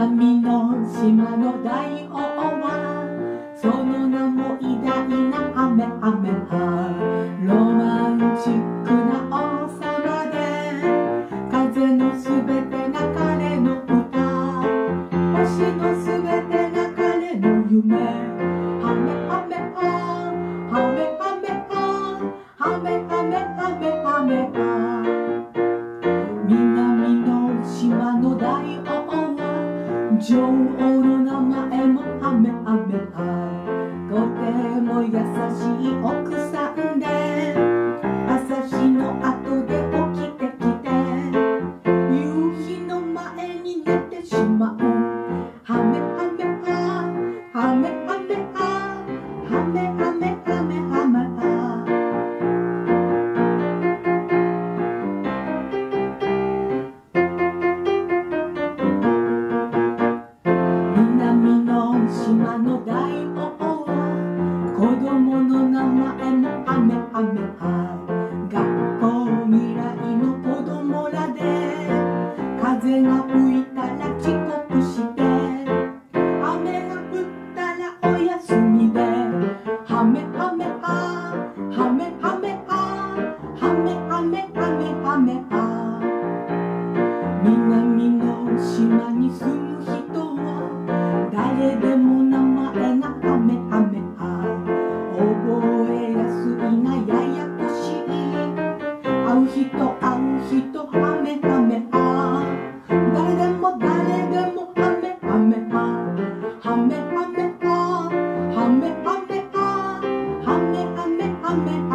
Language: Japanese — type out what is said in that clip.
南の島の大王はその名も偉大なハメハメハロマンチックな王様で風のすべてが彼の歌。星のすべてが彼の夢。女王の名前もハメハメハとても優しい奥さん島の大王は子供の名前もアメアメハ学校未来の子供らで風が吹いたら遅刻して雨が降ったらお休みでハメう人会う人雨雨あ誰でも誰でも雨雨あはめはめあはめはめあはめはめあ